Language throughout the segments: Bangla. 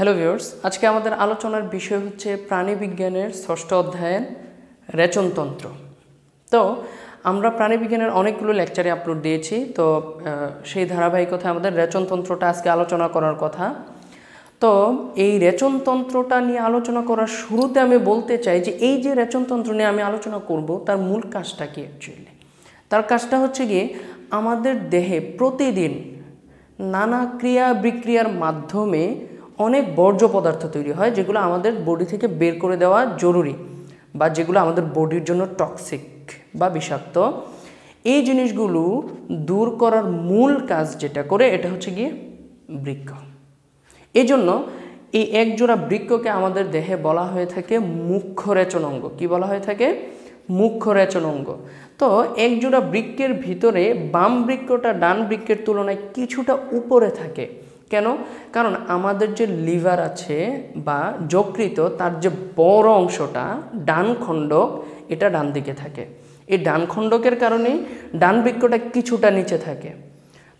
হ্যালো ভিউয়ার্স আজকে আমাদের আলোচনার বিষয় হচ্ছে প্রাণীবিজ্ঞানের ষষ্ঠ অধ্যায়ের রেচনতন্ত্র তো, আমরা প্রাণীবিজ্ঞানের অনেকগুলো লেকচারে আপলোড দিয়েছি, তো সেই ধারাবাহিকতায় আমাদের রেচনতন্ত্রটা আজকে আলোচনা করার কথা। তো, এই রেচনতন্ত্রটা নিয়ে আলোচনা করার শুরুতে আমি বলতে চাই যে, এই যে রেচনতন্ত্র নিয়ে আমি আলোচনা করব, তার মূল কাজটা কি অ্যাকচুয়ালি তার কাজটা হচ্ছে গিয়ে, আমাদের দেহে প্রতিদিন নানা ক্রিয়া বিক্রিয়ার মাধ্যমে অনেক বর্জ্য পদার্থ তৈরি হয় যেগুলো আমাদের বডি থেকে বের করে দেওয়া জরুরি বা যেগুলো আমাদের বডির জন্য টক্সিক বা বিষাক্ত। এই জিনিসগুলো দূর করার মূল কাজ যেটা করে এটা হচ্ছে গিয়ে বৃক্ষ এই জন্য এই একজোড়া বৃক্ষকে আমাদের দেহে বলা হয়ে থাকে মুখ্য রেচন অঙ্গ। কী বলা হয়ে থাকে? মুখ্য রেচন অঙ্গ। তো একজোড়া বৃক্ষের ভিতরে বাম বৃক্ষটা ডান বৃক্ষের তুলনায় কিছুটা উপরে থাকে। কেন? কারণ আমাদের যে লিভার আছে বা যকৃত তার যে বড় অংশটা, ডান খণ্ডক, এটা ডান দিকে থাকে। এই ডান খণ্ডকের কারণেই ডান বৃক্ষটা কিছুটা নিচে থাকে।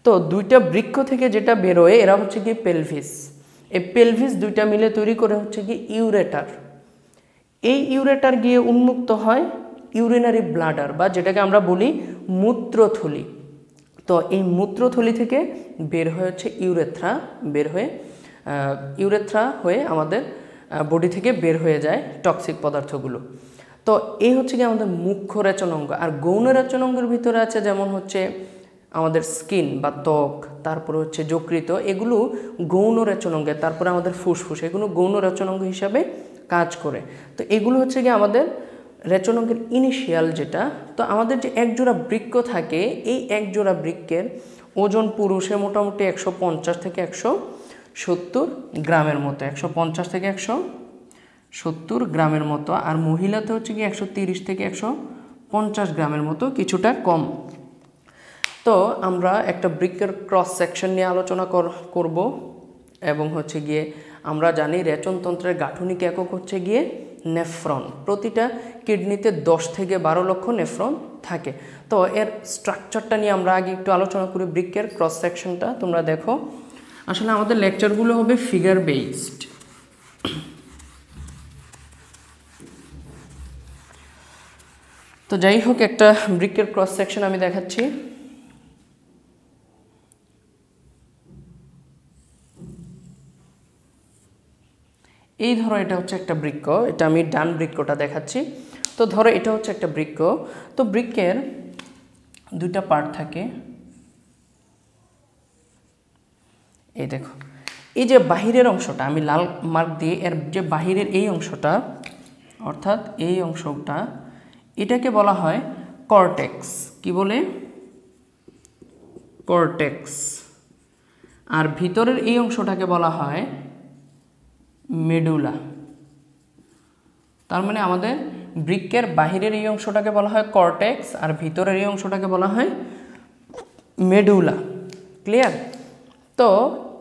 তো দুইটা বৃক্ষ থেকে যেটা বেরোয়, এরা হচ্ছে কি পেলভিস এই পেলভিস দুইটা মিলে তৈরি করে হচ্ছে কি ইউরেটার এই ইউরেটার গিয়ে উন্মুক্ত হয় ইউরিনারি ব্লাডার বা যেটাকে আমরা বলি মূত্রথলি। তো এই মূত্রথলি থেকে বের হয়ে হচ্ছে ইউরেথ্রা, বের হয়ে ইউরেথ্রা হয়ে আমাদের বডি থেকে বের হয়ে যায় টক্সিক পদার্থগুলো। তো এই হচ্ছে কি আমাদের মুখ্য রেচন অঙ্গ আর গৌণ রেচন অঙ্গের ভিতরে আছে যেমন হচ্ছে আমাদের স্কিন বা ত্বক, তারপরে হচ্ছে যকৃত এগুলো গৌণ রেচন অঙ্গে তারপরে আমাদের ফুসফুস, এগুলো গৌণ রেচন অঙ্গ হিসাবে কাজ করে। তো এগুলো হচ্ছে কি আমাদের রেচন অঙ্গের ইনিশিয়াল যেটা, তো আমাদের যে একজোড়া বৃক্ষ থাকে, এই একজোড়া বৃক্ষের ওজন পুরুষে মোটামুটি একশো পঞ্চাশ থেকে একশো সত্তর গ্রামের মতো, একশো পঞ্চাশ থেকে একশো সত্তর গ্রামের মতো, আর মহিলাতে হচ্ছে কি একশো তিরিশ থেকে একশো পঞ্চাশ গ্রামের মতো, কিছুটা কম। তো আমরা একটা বৃক্ষের ক্রস সেকশন নিয়ে আলোচনা কর- করব, এবং হচ্ছে গিয়ে আমরা জানি রেচনতন্ত্রের গাঠনিক একক হচ্ছে গিয়ে নেফ্রন। প্রতিটা কিডনিতে দশ থেকে বারো লক্ষ নেফ্রন থাকে। তো এর স্ট্রাকচারটা নিয়ে আমরা আগে একটু আলোচনা করি বৃক্ষের ক্রস সেকশনটা তোমরা দেখো। আসলে আমাদের লেকচারগুলো হবে ফিগার বেসড তো যাই হোক, একটা বৃক্ষের ক্রস সেকশন আমি দেখাচ্ছি। এই ধরো এটা হচ্ছে একটা বৃক্ষ, এটা আমি ডান বৃক্ষটা দেখাচ্ছি। তো ধরো এটা হচ্ছে একটা বৃক্ষ। তো বৃক্ষের দুইটা পার্ট থাকে। এই দেখো, এই যে বাহিরের অংশটা, আমি লাল মার্ক দিয়ে এর যে বাহিরের এই অংশটা, অর্থাৎ এই অংশটা, এটাকে বলা হয় কর্টেক্স কি বলে? কর্টেক্স আর ভিতরের এই অংশটাকে বলা হয় মেডুলা। তার মানে আমাদের বৃক্কের বাহিরের এই অংশটাকে বলা হয় কর্টেক্স আর ভিতরের এই অংশটাকে বলা হয় মেডুলা। ক্লিয়ার? তো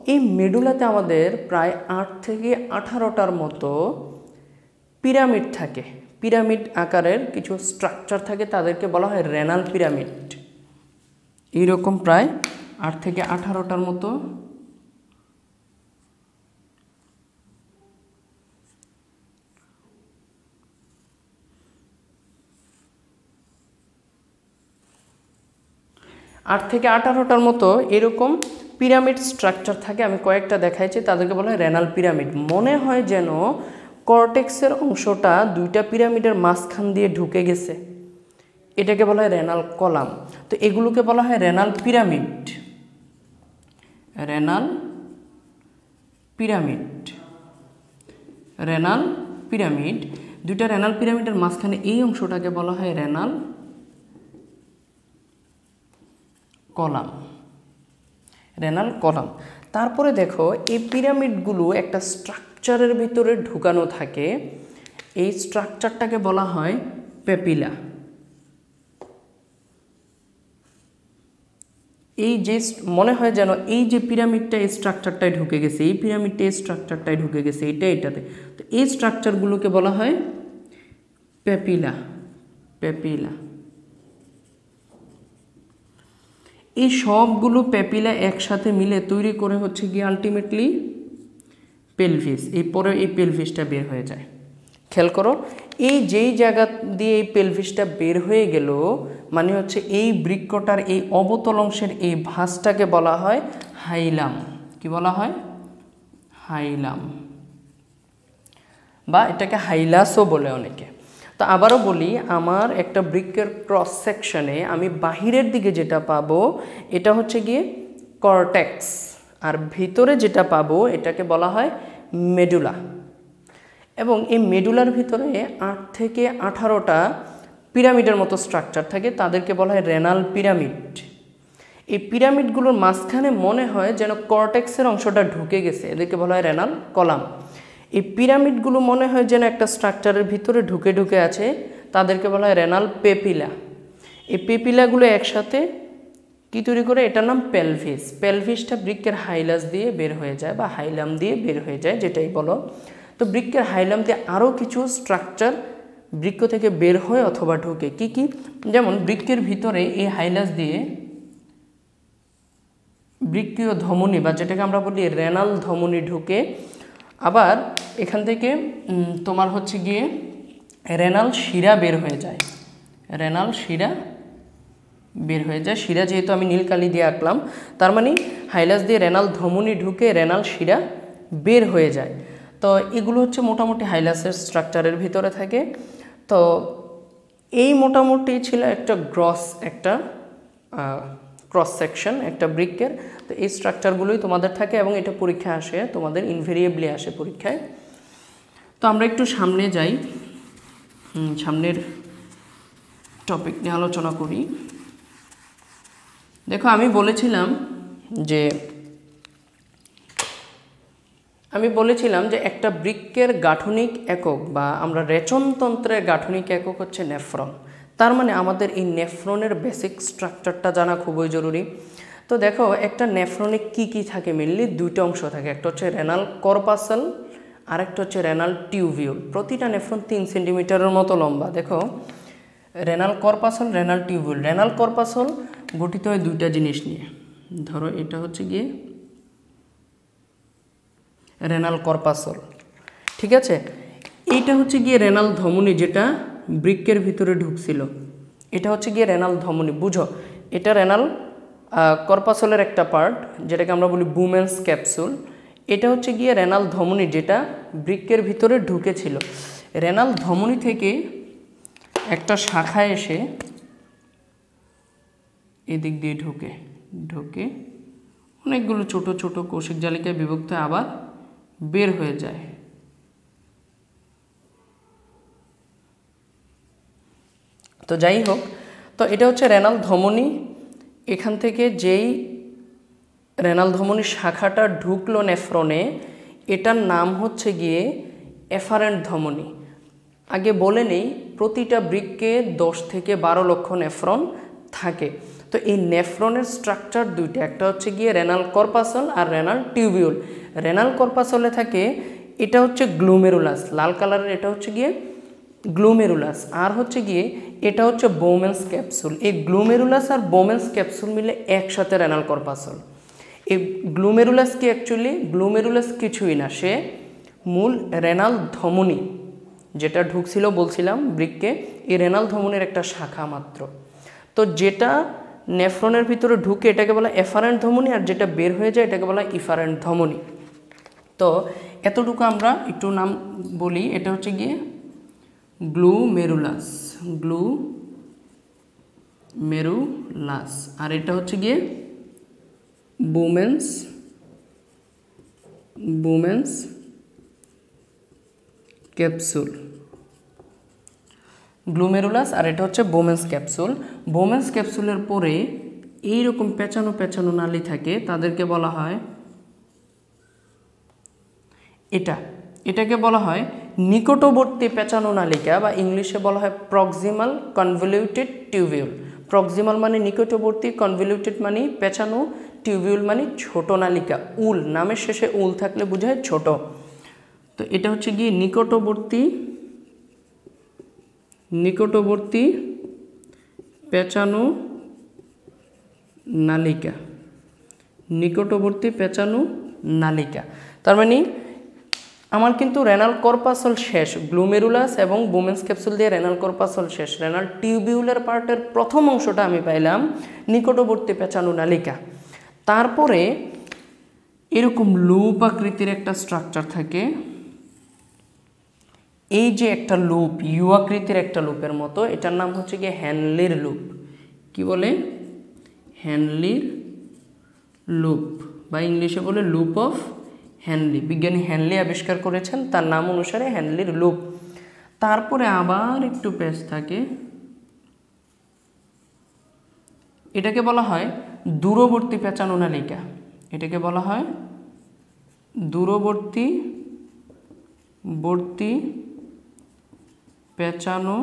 এই মেডুলাতে আমাদের প্রায় আট থেকে আঠারোটার মতো পিরামিড থাকে। পিরামিড আকারের কিছু স্ট্রাকচার থাকে, তাদেরকে বলা হয় রেনাল পিরামিড। এইরকম প্রায় আট থেকে আঠারোটার মতো আট থেকে আঠারোটার মতো এরকম পিরামিড স্ট্রাকচার থাকে। আমি কয়েকটা দেখাইছি, তাদেরকে বলা হয় রেনাল পিরামিড মনে হয় যেন কর্টেক্সের অংশটা দুইটা পিরামিডের মাঝখান দিয়ে ঢুকে গেছে। এটাকে বলা হয় রেনাল কলাম তো এগুলোকে বলা হয় renal pyramid renal pyramid renal pyramid দুইটা রেনাল পিরামিডের মাঝখানে এই অংশটাকে বলা হয় রেনাল কলাম। Renal column. তারপরে দেখো, এই পিরামিডগুলো একটা স্ট্রাকচারের ভিতরে ঢুকানো থাকে। এই স্ট্রাকচারটাকে বলা হয় পেপিলা। এই যে মনে হয় যেন এই যে পিরামিডটা এই স্ট্রাকচারটায় ঢুকে গেছে, এই পিরামিডটা এই স্ট্রাকচারটায় ঢুকে গেছে, এটা এটাতে। তো এই স্ট্রাকচারগুলোকে বলা হয় পেপিলা। পেপিলা। এই সবগুলো প্যাপিলা একসাথে মিলে তৈরি করে হচ্ছে কি আলটিমেটলি পেলভিস এই পরে এই পেলভিসটা বের হয়ে যায়। খেয়াল করো, এই যেই জায়গা দিয়ে এই পেলভিসটা বের হয়ে গেল মানে হচ্ছে এই বৃক্ষটার এই অবতল অংশের এই ভাঁজটাকে বলা হয় হাইলাম। কি বলা হয়? হাইলাম। বা এটাকে হাইলাসও বলে অনেকে। তো আবারও বলি, আমার একটা ব্রিকের ক্রস সেকশনে আমি বাহিরের দিকে যেটা পাবো, এটা হচ্ছে গিয়ে কর্টেক্স আর ভিতরে যেটা পাবো, এটাকে বলা হয় মেডুলা এবং এই মেডুলার ভিতরে আট থেকে আঠারোটা পিরামিডের মতো স্ট্রাকচার থাকে, তাদেরকে বলা হয় রেনাল পিরামিড এই পিরামিডগুলোর মাঝখানে মনে হয় যেন কর্টেক্সের অংশটা ঢুকে গেছে, এদেরকে বলা হয় রেনাল কলাম এই পিরামিডগুলো মনে হয় যেন একটা স্ট্রাকচারের ভিতরে ঢুকে ঢুকে আছে, তাদেরকে বলা হয় রেনাল পেপিলা। এই পেপিলাগুলো একসাথে কী তৈরি করে? এটার নাম পেলভিস। পেলভিসটা বৃক্ষের হাইলাস দিয়ে বের হয়ে যায় বা হাইলাম দিয়ে বের হয়ে যায়, যেটাই বলো। তো বৃক্ষের হাইলাম দিয়ে আরও কিছু স্ট্রাকচার বৃক্ষ থেকে বের হয় অথবা ঢোকে। কি কি? যেমন বৃক্ষের ভিতরে এই হাইলাস দিয়ে বৃক্ষীয় ধমনী বা যেটাকে আমরা বলি রেনাল ধমনী ঢুকে। আবার এখান থেকে তোমার হচ্ছে গিয়ে রেনাল শিরা বের হয়ে যায়। রেনাল শিরা বের হয়ে যায়। শিরা যেহেতু আমি নীলকালি দিয়ে আঁকলাম, তার মানে হাইলাস দিয়ে রেনাল ধমনী ঢুকে রেনাল শিরা বের হয়ে যায়। তো এগুলো হচ্ছে মোটামুটি হাইলাসের স্ট্রাকচারের ভিতরে থাকে। তো এই মোটামুটি ছিল একটা গ্রস, একটা ক্রস সেকশন, একটা ব্রিকের তো এই স্ট্রাকচারগুলোই তোমাদের থাকে এবং এটা পরীক্ষায় আসে, তোমাদের ইনভেরিয়েবলি আসে পরীক্ষায়। তো আমরা একটু সামনে যাই। সামনের টপিক নিয়ে আলোচনা করি। দেখো, আমি বলেছিলাম যে, আমি বলেছিলাম যে একটা বৃক্ষের গাঠনিক একক বা আমরা রেচনতন্ত্রের গাঠনিক একক হচ্ছে নেফ্রন। তার মানে আমাদের এই নেফ্রনের বেসিক স্ট্রাকচারটা জানা খুবই জরুরি। তো দেখো, একটা নেফ্রনে কি কি থাকে মেনলি দুইটা অংশ থাকে। একটা হচ্ছে রেনাল করপাসল আর একটা হচ্ছে রেনাল টিউবিউল প্রতিটা নেফ্রন তিন সেন্টিমিটারের মতো লম্বা, দেখো। Renal corpuscle renal tubule renal corpuscle গঠিত হয় দুইটা জিনিস নিয়ে। ধরো, এটা হচ্ছে গিয়ে রেনাল করপাসল ঠিক আছে? এইটা হচ্ছে গিয়ে রেনাল ধমনী যেটা বৃক্কের ভিতরে ঢুকছিল। এটা হচ্ছে গিয়ে রেনাল ধমনী। বুঝো? এটা রেনাল করপাসলের একটা পার্ট যেটাকে আমরা বলি বুমেন্স ক্যাপসুল এটা হচ্ছে গিয়ে রেনাল ধমনী যেটা বৃক্কের ভিতরে ঢুকেছিল। রেনাল ধমনী থেকে একটা শাখা এসে এদিক দিয়ে ঢুকে ঢুকে। অনেকগুলো ছোট ছোট কৌশিক জালিকায় বিভক্ত আবার বের হয়ে যায়। তো যাই হোক, তো এটা হচ্ছে রেনাল ধমনী। এখান থেকে যেই রেনাল ধমনীর শাখাটা ঢুকলো নেফ্রনে এটার নাম হচ্ছে গিয়ে এফারেন্ট ধমনী। আগে বলে নেই, প্রতিটা বৃক্ষে দশ থেকে বারো লক্ষ নেফ্রন থাকে। তো এই নেফ্রনের স্ট্রাকচার দুইটা, একটা হচ্ছে গিয়ে রেনাল কর্পাসল আর রেনাল টিউবিউল রেনাল কর্পাসলে থাকে, এটা হচ্ছে গ্লুমেরুলাস লাল কালারের এটা হচ্ছে গিয়ে গ্লুমেরুলাস আর হচ্ছে গিয়ে এটা হচ্ছে বোমেন্স ক্যাপসুল এই গ্লুমেরুলাস আর বোমেন্স ক্যাপসুল মিলে একসাথে রেনাল কর্পাসল এই গ্লুমেরুলাস কি অ্যাকচুয়ালি গ্লুমেরুলাস কিছুই না, সে মূল রেনাল ধমনী, যেটা ঢুকছিল বলছিলাম বৃক্ষে, এই রেনাল ধমনের একটা শাখা মাত্র। তো যেটা নেফ্রনের ভিতরে ঢুকে এটাকে বলা এফারেন্ট ধমনী আর যেটা বের হয়ে যায় এটাকে বলা ইফারেন্ট ধমনী। তো এতটুকু আমরা একটু নাম বলি, এটা হচ্ছে গিয়ে গ্লু মেরুলাস গ্লু মেরুলাস আর এটা হচ্ছে গিয়ে বুমেন্স বুমেন্স ক্যাপসুল গ্লুমেরুলাস আর এটা হচ্ছে বোমেন্স ক্যাপসুল বোমেন্স ক্যাপসুলের পরে এই রকম পেঁচানো পেঁচানো নালি থাকে, তাদেরকে বলা হয় এটা। এটাকে বলা হয় নিকটবর্তী পেঁচানো নালিকা, বা ইংলিশে বলা হয় প্রক্সিমাল কনভলিউটেড টিউবিউল প্রক্সিমাল মানে নিকটবর্তী কনভলিউটেড মানে পেঁচানো টিউবিউল মানে ছোট নালিকা, উল, নামের শেষে উল থাকলে বোঝায় ছোট। তো এটা হচ্ছে গিয়ে নিকটবর্তী নিকটবর্তী পেঁচানো নালিকা। নিকটবর্তী পেঁচানো নালিকা। তার মানে আমার কিন্তু রেনাল কর্পাসল শেষ গ্লুমেরুলাস এবং বোমেন্স ক্যাপসুল দিয়ে রেনাল কর্পাসল শেষ। রেনাল টিউবিউলার পার্টের প্রথম অংশটা আমি পাইলাম নিকটবর্তী পেঁচানো নালিকা। তারপরে এরকম লুপ আকৃতির একটা স্ট্রাকচার থাকে। এই যে একটা লুপ ইউ আকৃতির একটা লুপের মতো, এটার নাম হচ্ছে গিয়ে হ্যানলির লুপ কি বলে? হ্যানলির লুপ বা ইংলিশে বলে লুপ অফ হ্যানলি বিজ্ঞানী হ্যানলি আবিষ্কার করেছেন, তার নাম অনুসারে হ্যানলির লুপ তারপরে আবার একটু পেজ থাকে। এটাকে বলা হয় দূরবর্তী পেঁচানো নালিকা, এটাকে বলা হয় দূরবর্তী বর্তী পেঁচানো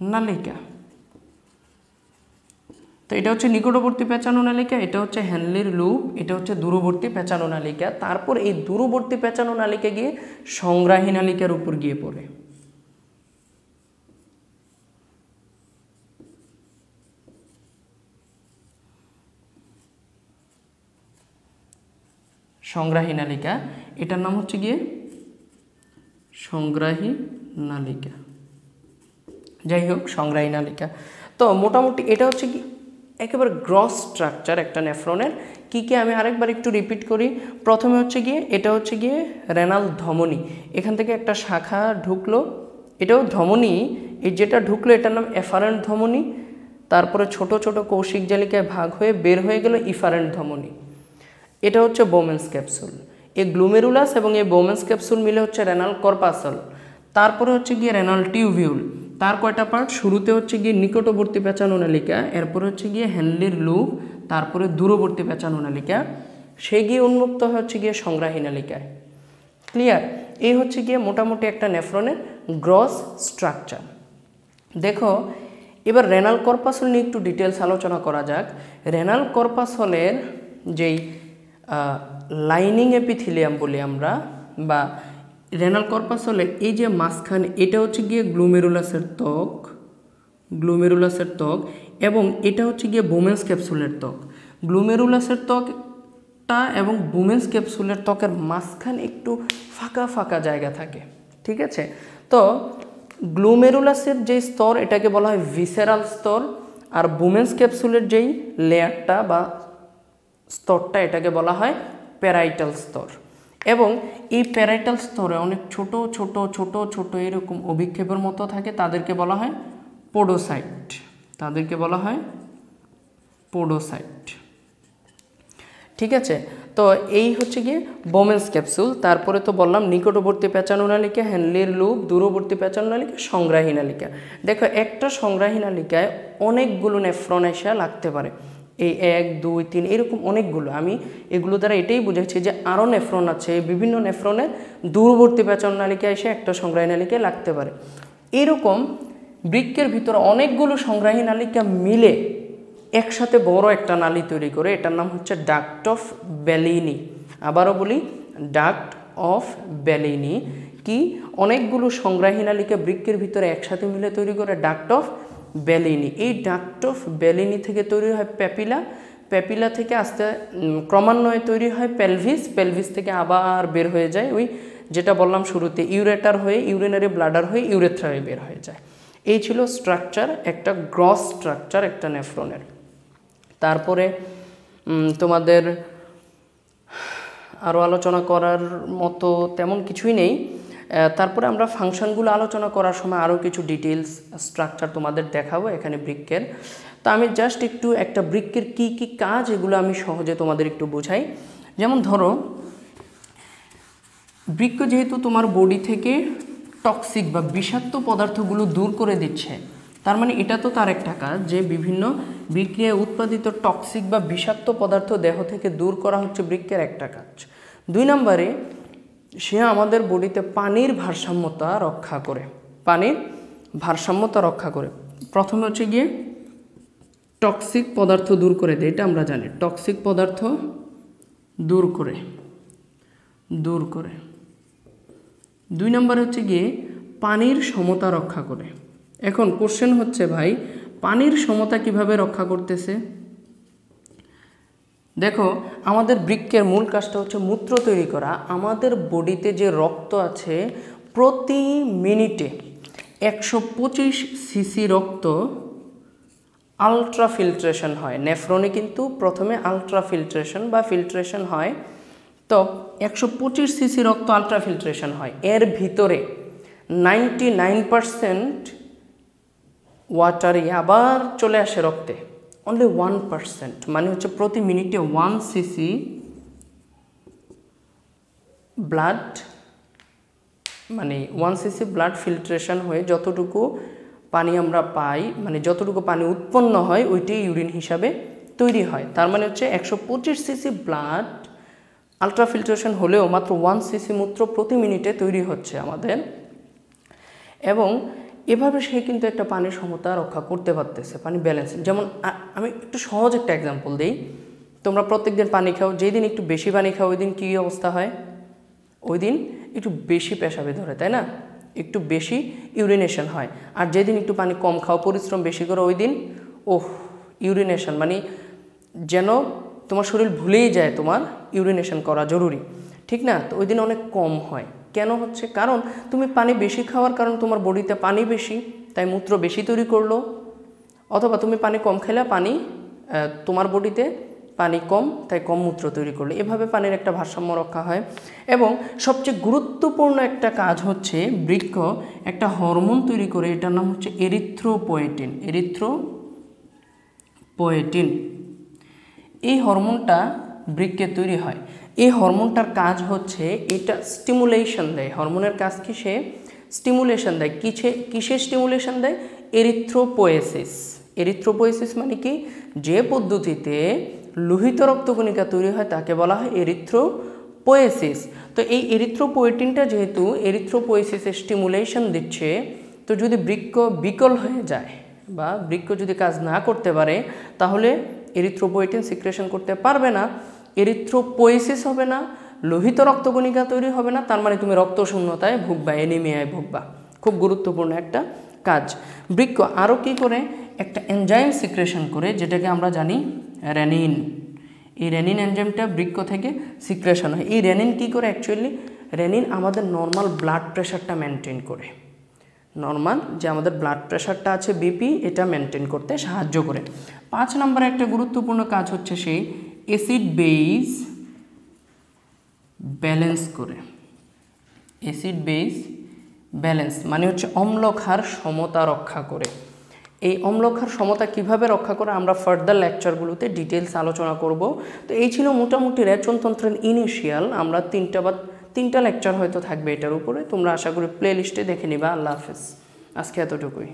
নালিকা। তো এটা হচ্ছে নিকটবর্তী পেঁচানো নালিকা, এটা হচ্ছে হ্যানলির লুপ, এটা হচ্ছে দূরবর্তী পেঁচানো নালিকা। তারপর এই দূরবর্তী পেঁচানো নালিকা গিয়ে সংগ্রাহী নালিকার উপর গিয়ে পড়ে। সংগ্রাহী নালিকা। এটার নাম হচ্ছে গিয়ে সংগ্রাহী নালিকা। যাই হোক, সংগ্রাহী নালিকা। তো মোটামুটি এটা হচ্ছে কি একেবারে গ্রস স্ট্রাকচার একটা নেফ্রনের। কী কী আমি আরেকবার একটু রিপিট করি? প্রথমে হচ্ছে গিয়ে এটা হচ্ছে গিয়ে রেনাল ধমনী। এখান থেকে একটা শাখা ঢুকলো। এটাও ধমনী। এই যেটা ঢুকলো, এটার নাম এফারেন্ট ধমনী। তারপরে ছোট ছোট কৌশিক জালিকায় ভাগ হয়ে বের হয়ে গেল ইফারেন্ট ধমনী। এটা হচ্ছে বোমেন্স ক্যাপসুল এই গ্লুমেরুলাস এবং এই বোমেন্স ক্যাপসুল মিলে হচ্ছে রেনাল কর্পাসল তারপরে হচ্ছে গিয়ে রেনাল টিউবিউল তার কয়টা পার্ট শুরুতে হচ্ছে গিয়ে নিকটবর্তী পেঁচানো নালিকা, এরপরে হচ্ছে গিয়ে হ্যান্ডলির লুপ, তারপরে দূরবর্তী পেঁচানো নালিকা, সে গিয়ে উন্মুক্ত হচ্ছে গিয়ে সংগ্রাহী নালিকায়। ক্লিয়ার এই হচ্ছে গিয়ে মোটামুটি একটা নেফ্রনের গ্রস স্ট্রাকচার দেখো, এবার রেনাল কর্পাসল নিয়ে একটু ডিটেলস আলোচনা করা যাক। রেনাল কর্পাসলের যেই লাইনিং এপিথিলিয়াম বলি আমরা, বা রেনাল কর্পাসলের এই যে মাঝখানে, এটা হচ্ছে গিয়ে গ্লুমেরুলাসের ত্বক গ্লুমেরুলাসের ত্বক, এবং এটা হচ্ছে গিয়ে বোমেন্স ক্যাপসুলের ত্বক। গ্লুমেরুলাসের ত্বকটা এবং বুমেন্স ক্যাপসুলের ত্বকের মাঝখানে একটু ফাঁকা ফাঁকা জায়গা থাকে, ঠিক আছে? তো গ্লুমেরুলাসের যে স্তর, এটাকে বলা হয় ভিসেরাল স্তর, আর বুমেন্স ক্যাপসুলের যেই লেয়ারটা বা স্তরটা এটাকে বলা হয় প্যারাইটাল স্তর। এবং এই প্যারাইটাল স্তরে অনেক ছোট ছোট ছোট ছোট এরকম অভিক্ষেপের মতো থাকে, তাদেরকে বলা হয় পোডোসাইট। তাদেরকে বলা হয় পোডোসাইট। ঠিক আছে? তো এই হচ্ছে গিয়ে বোমেন্স ক্যাপসুল তারপরে তো বললাম, নিকটবর্তী পেঁচানো নালিকা হ্যান্ডলির লুপ, দূরবর্তী পেঁচানো নালিকা, সংগ্রাহী নালিকা। দেখো, একটা সংগ্রাহী নালিকায় অনেকগুলো নেফ্রন এসে লাগতে পারে। এই এক, দুই, তিন, এরকম অনেকগুলো। আমি এগুলো দ্বারা এটাই বুঝেছি যে আরও নেফ্রন আছে, বিভিন্ন নেফ্রনের দূরবর্তী পেঁচানো নালিকা এসে একটা সংগ্রাহী নালিকায় লাগতে পারে। এরকম বৃক্কের ভিতরে অনেকগুলো সংগ্রাহী নালিকা মিলে একসাথে বড় একটা নালী তৈরি করে, এটার নাম হচ্ছে ডাক্ট অফ ব্যালিনি। আবারও বলি, ডাক্ট অফ ব্যালিনি, কি? অনেকগুলো সংগ্রাহী নালিকা বৃক্ষের ভিতরে একসাথে মিলে তৈরি করে, ডাক্ট অফ ব্যালিনি এই ডাক্ট অফ ব্যালিনি থেকে তৈরি হয় প্যাপিলা। প্যাপিলা থেকে আস্তে ক্রমান্বয়ে তৈরি হয় পেলভিস। পেলভিস থেকে আবার বের হয়ে যায় ওই যেটা বললাম শুরুতে, ইউরেটার হয়ে, ইউরিনারি ব্লাডার হয়ে ইউরেথ্রা হয়ে বের হয়ে যায়। এই ছিল স্ট্রাকচার, একটা গ্রস স্ট্রাকচার, একটা নেফ্রনের। তারপরে তোমাদের আরও আলোচনা করার মতো তেমন কিছুই নেই। তারপরে আমরা ফাংশনগুলো আলোচনা করার সময় আরও কিছু ডিটেলস স্ট্রাকচার তোমাদের দেখাবো এখানে বৃক্ষের তো আমি জাস্ট একটু একটা বৃক্ষের কি কি কাজ এগুলো আমি সহজে তোমাদের একটু বোঝাই। যেমন ধরো বৃক্ষ যেহেতু তোমার বডি থেকে টক্সিক বা বিষাক্ত পদার্থগুলো দূর করে দিচ্ছে, তার মানে এটা তো তার একটা কাজ যে বিভিন্ন বিক্রিয়ায় উৎপাদিত টক্সিক বা বিষাক্ত পদার্থ দেহ থেকে দূর করা হচ্ছে বৃক্ষের একটা কাজ। দুই নম্বরে সে আমাদের বডিতে পানির ভারসাম্যতা রক্ষা করে। পানির ভারসাম্যতা রক্ষা করে। প্রথমে হচ্ছে গিয়ে টক্সিক পদার্থ দূর করে দেয়, এটা আমরা জানি। টক্সিক পদার্থ দূর করে। দূর করে। দুই নম্বর হচ্ছে গিয়ে পানির সমতা রক্ষা করে। এখন কোশ্চেন হচ্ছে ভাই, পানির সমতা কীভাবে রক্ষা করতেছে? দেখো, আমাদের বৃক্কের মূল কাজটা হচ্ছে মূত্র তৈরি করা। আমাদের বডিতে যে রক্ত আছে, প্রতি মিনিটে একশো পঁচিশ সিসি রক্ত আলট্রা ফিল্ট্রেশন হয়। নেফ্রনে কিন্তু প্রথমে আলট্রা ফিল্ট্রেশন বা ফিল্ট্রেশন হয়। তো একশো পঁচিশ সিসি রক্ত আলট্রা ফিল্ট্রেশন হয়। এর ভিতরে নাইনটি নাইন পারসেন্ট ওয়াটারই আবার চলে আসে রক্তে। অনলি ওয়ান পারসেন্ট মানে হচ্ছে প্রতি মিনিটে ওয়ান সিসি ব্লাড মানে ওয়ান সিসি ব্লাড ফিল্ট্রেশন হয়ে যতটুকু পানি আমরা পাই মানে যতটুকু পানি উৎপন্ন হয় ওইটাই ইউরিন হিসাবে তৈরি হয়। তার মানে হচ্ছে একশো পঁচিশ সিসি ব্লাড আলট্রা ফিল্ট্রেশন হলেও মাত্র ওয়ান সিসি মূত্র প্রতি মিনিটে তৈরি হচ্ছে আমাদের। এবং এভাবে সে কিন্তু একটা পানির সমতা রক্ষা করতে পারতেছে, পানি ব্যালেন্স যেমন আমি একটু সহজ একটা এক্সাম্পল দিই। তোমরা প্রত্যেকদিন পানি খাও যেই দিন একটু বেশি পানি খাও ওই দিন কী অবস্থা হয়? ওই দিন একটু বেশি পেশাবে ধরে, তাই না? একটু বেশি ইউরিনেশন হয়। আর যেদিন একটু পানি কম খাও, পরিশ্রম বেশি করো ওই দিন ওহ ইউরিনেশন মানে যেন তোমার শরীর ভুলেই যায় তোমার ইউরিনেশন করা জরুরি। ঠিক না? তো ওই দিন অনেক কম হয়। কেন হচ্ছে? কারণ তুমি পানি বেশি খাওয়ার কারণ তোমার বডিতে পানি বেশি, তাই মূত্র বেশি তৈরি করল। অথবা তুমি পানি কম খেলে, পানি তোমার বডিতে পানি কম, তাই কম মূত্র তৈরি করলে। এভাবে পানির একটা ভারসাম্য রক্ষা হয়। এবং সবচেয়ে গুরুত্বপূর্ণ একটা কাজ হচ্ছে বৃক্ষ একটা হরমোন তৈরি করে, এটার নাম হচ্ছে এরিথ্রোপোয়েটিন এরিথ্রো পোয়েটিন এই হরমোনটা বৃক্ষে তৈরি হয়। এই হরমোনটার কাজ হচ্ছে এটা স্টিমুলেশন দেয়। হরমোনের কাজ কি সে স্টিমুলেশন দেয়। কিসে? কিসে স্টিমুলেশন দেয়? এরিথ্রোপোয়েসিস এরিথ্রোপোয়েসিস মানে কি? যে পদ্ধতিতে লোহিত রক্তকণিকা তৈরি হয় তাকে বলা হয় এরিথ্রোপোয়েসিস তো এই এরিথ্রোপোয়েটিনটা যেহেতু এরিথ্রোপোয়েসিসের স্টিমুলেশন দিচ্ছে, তো যদি বৃক্ষ বিকল হয়ে যায় বা বৃক্ষ যদি কাজ না করতে পারে, তাহলে এরিথ্রোপোয়েটিন সিক্রেশন করতে পারবে না। এরিথ্রোপোয়েসিস হবে না, লোহিত রক্তকণিকা তৈরি হবে না, তার মানে তুমি রক্ত শূন্যতায় ভুগবা, এনিমিয়ায় ভুগবা। খুব গুরুত্বপূর্ণ একটা কাজ। বৃক্ষ আরও কি করে? একটা এনজাইম সিক্রেশন করে, যেটাকে আমরা জানি রেনিন। এই রেনিন এনজাইমটা বৃক্ষ থেকে সিক্রেশন হয়। এই রেনিন কি করে অ্যাকচুয়ালি রেনিন আমাদের নর্মাল ব্লাড প্রেশারটা মেনটেন করে। নর্মাল যে আমাদের ব্লাড প্রেশারটা আছে বিপি এটা মেনটেন করতে সাহায্য করে। পাঁচ নম্বরে একটা গুরুত্বপূর্ণ কাজ হচ্ছে সেই অ্যাসিড বেইস ব্যালেন্স করে। অ্যাসিড বেইস ব্যালেন্স মানে হচ্ছে অম্লক্ষার সমতা রক্ষা করে। এই অম্লক্ষার সমতা কীভাবে রক্ষা করে আমরা ফার্দার লেকচারগুলোতে ডিটেলস আলোচনা করব। তো এই ছিল মোটামুটি রেচনতন্ত্রের ইনিশিয়াল আমরা তিনটা বা তিনটা লেকচার হয়তো থাকবে এটার উপরে। তোমরা আশা করি প্লে লিস্টে দেখে নিবা। আল্লাহ হাফেজ। আজকে এতটুকুই।